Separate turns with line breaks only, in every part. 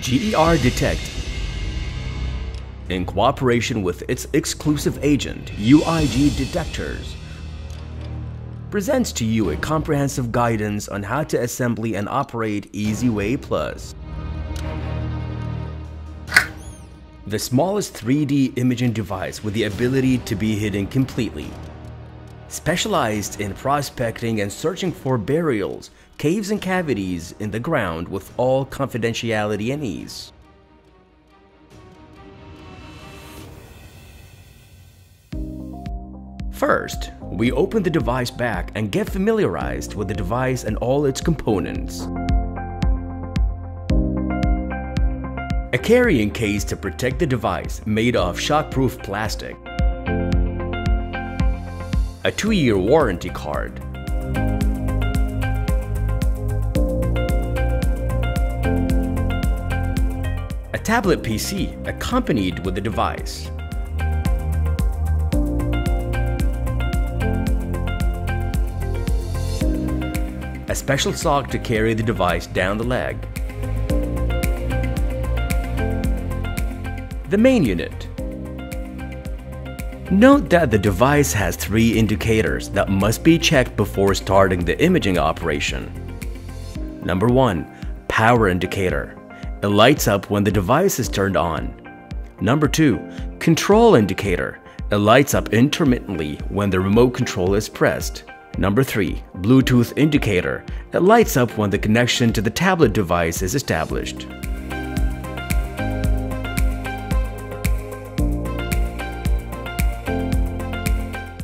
GER Detect, in cooperation with its exclusive agent, UIG Detectors, presents to you a comprehensive guidance on how to assembly and operate EasyWay Plus. The smallest 3D imaging device with the ability to be hidden completely. Specialized in prospecting and searching for burials, caves and cavities in the ground with all confidentiality and ease. First, we open the device back and get familiarized with the device and all its components. A carrying case to protect the device made of shockproof plastic. A 2-year warranty card. A tablet PC accompanied with the device. A special sock to carry the device down the leg. The main unit. Note that the device has three indicators that must be checked before starting the imaging operation. Number 1. Power indicator. It lights up when the device is turned on. Number 2. Control indicator. It lights up intermittently when the remote control is pressed. Number 3. Bluetooth indicator. It lights up when the connection to the tablet device is established.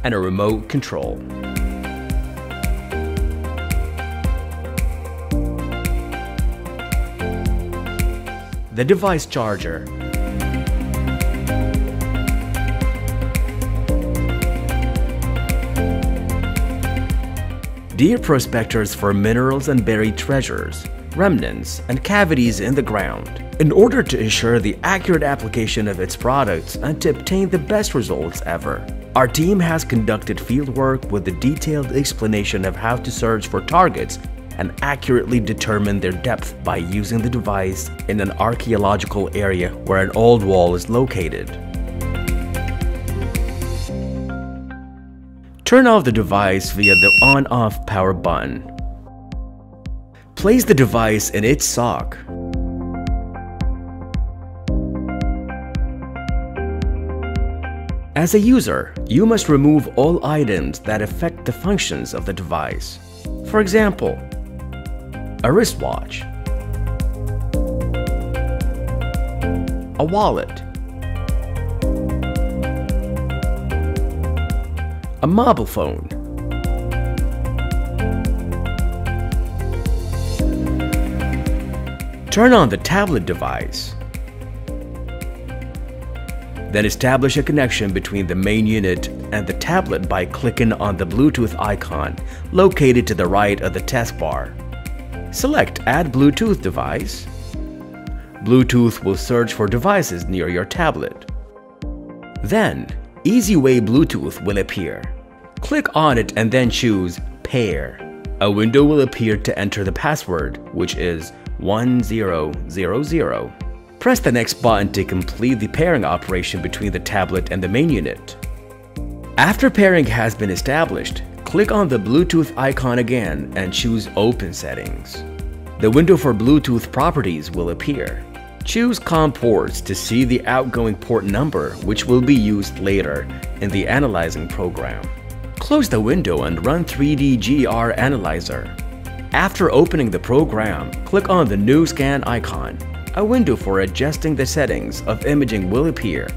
And a remote control. The device charger. Dear prospectors for minerals and buried treasures, remnants, and cavities in the ground, in order to ensure the accurate application of its products and to obtain the best results ever. Our team has conducted fieldwork with a detailed explanation of how to search for targets and accurately determine their depth by using the device in an archaeological area where an old wall is located. Turn off the device via the on-off power button. Place the device in its sock. As a user, you must remove all items that affect the functions of the device. For example, a wristwatch, a wallet, a mobile phone, Turn on the tablet device. Then establish a connection between the main unit and the tablet by clicking on the Bluetooth icon located to the right of the taskbar. Select Add Bluetooth device. Bluetooth will search for devices near your tablet. Then, EasyWay Bluetooth will appear. Click on it and then choose Pair. A window will appear to enter the password, which is 1000. Press the next button to complete the pairing operation between the tablet and the main unit. After pairing has been established, click on the Bluetooth icon again and choose Open Settings. The window for Bluetooth properties will appear. Choose COM ports to see the outgoing port number which will be used later in the analyzing program. Close the window and run 3D GER Analyzer. After opening the program, click on the New Scan icon. A window for adjusting the settings of imaging will appear,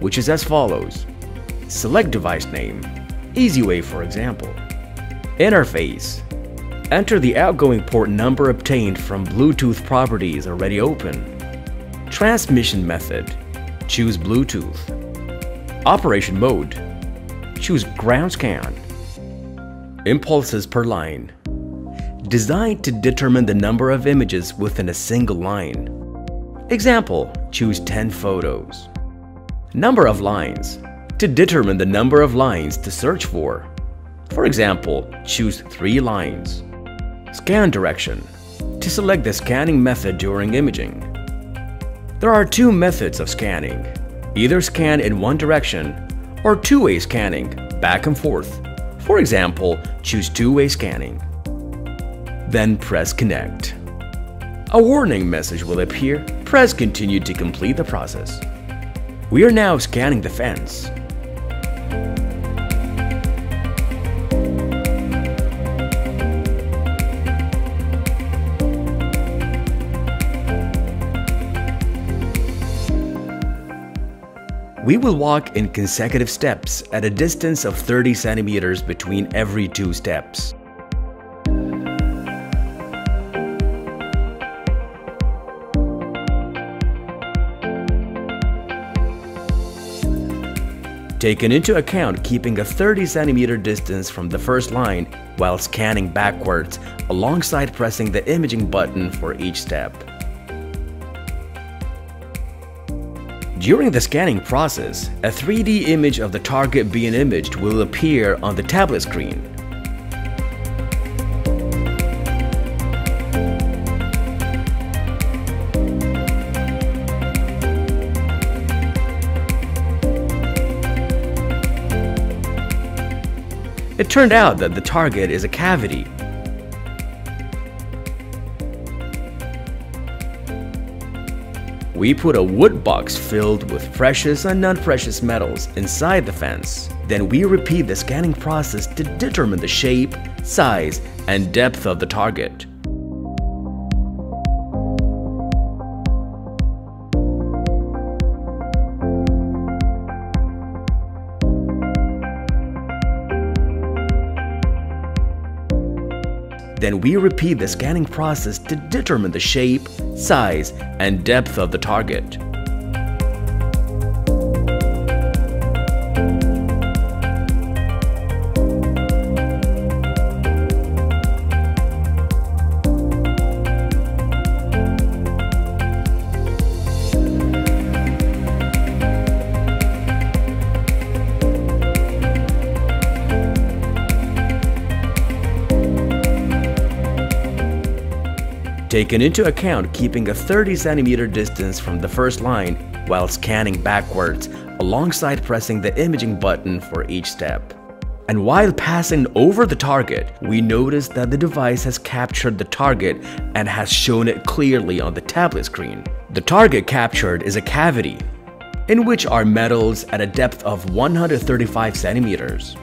which is as follows. Select device name, EasyWay for example. Interface. Enter the outgoing port number obtained from Bluetooth properties already open. Transmission method. Choose Bluetooth. Operation mode. Choose ground scan. Impulses per line. Designed to determine the number of images within a single line. Example, choose 10 photos. Number of lines. To determine the number of lines to search for. For example, choose 3 lines. Scan direction. To select the scanning method during imaging. There are two methods of scanning. Either scan in one direction or two-way scanning, back and forth. For example, choose two-way scanning. Then press connect. A warning message will appear. Press continue to complete the process. We are now scanning the fence. We will walk in consecutive steps at a distance of 30 centimeters between every two steps. Taken into account keeping a 30 centimeter distance from the first line while scanning backwards alongside pressing the imaging button for each step. During the scanning process, a 3D image of the target being imaged will appear on the tablet screen. It turned out that the target is a cavity. We put a wood box filled with precious and non-precious metals inside the fence. Then we repeat the scanning process to determine the shape, size, and depth of the target. Then we repeat the scanning process to determine the shape, size, and depth of the target. Taken into account keeping a 30 centimeter distance from the first line while scanning backwards alongside pressing the imaging button for each step. And while passing over the target, we notice that the device has captured the target and has shown it clearly on the tablet screen. The target captured is a cavity, in which are metals at a depth of 135 centimeters.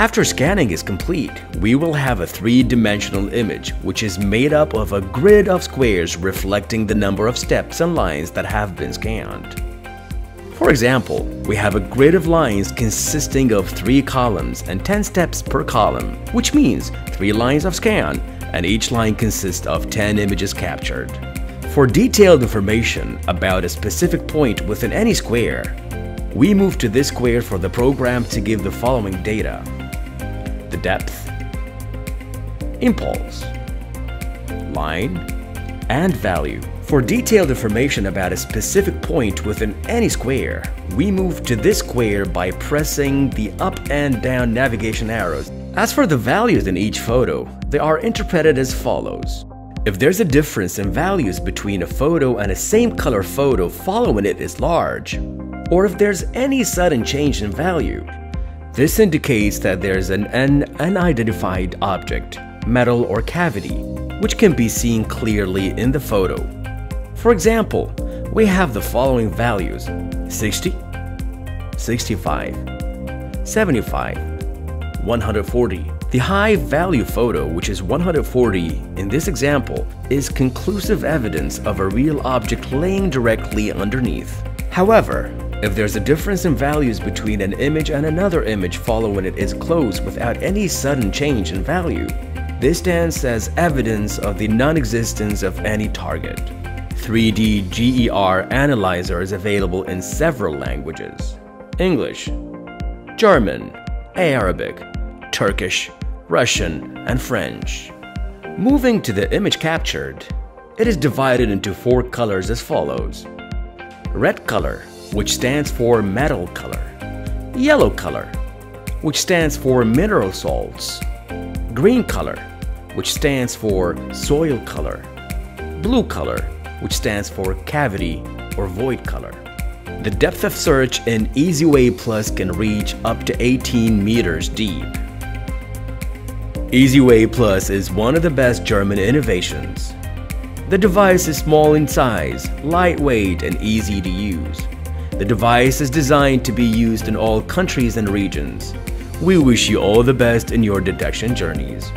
After scanning is complete, we will have a three-dimensional image which is made up of a grid of squares reflecting the number of steps and lines that have been scanned. For example, we have a grid of lines consisting of 3 columns and 10 steps per column, which means 3 lines of scan, and each line consists of 10 images captured. For detailed information about a specific point within any square, we move to this square for the program to give the following data depth, impulse, line, and value. For detailed information about a specific point within any square, we move to this square by pressing the up and down navigation arrows. As for the values in each photo, they are interpreted as follows. If there's a difference in values between a photo and a same color photo following it is large, or if there's any sudden change in value, this indicates that there's an unidentified object, metal or cavity, which can be seen clearly in the photo. For example, we have the following values 60, 65, 75, 140. The high value photo, which is 140 in this example, is conclusive evidence of a real object laying directly underneath. However, if there's a difference in values between an image and another image following it is close without any sudden change in value, this stands as evidence of the non-existence of any target. 3D GER Analyzer is available in several languages. English, German, Arabic, Turkish, Russian, and French. Moving to the image captured, it is divided into four colors as follows. Red color which stands for metal color, yellow color, which stands for mineral salts, green color, which stands for soil color. Blue color, which stands for cavity or void color. The depth of search in EasyWay Plus can reach up to 18 meters deep. EasyWay Plus is one of the best German innovations. The device is small in size, lightweight, and easy to use. The device is designed to be used in all countries and regions. We wish you all the best in your detection journeys.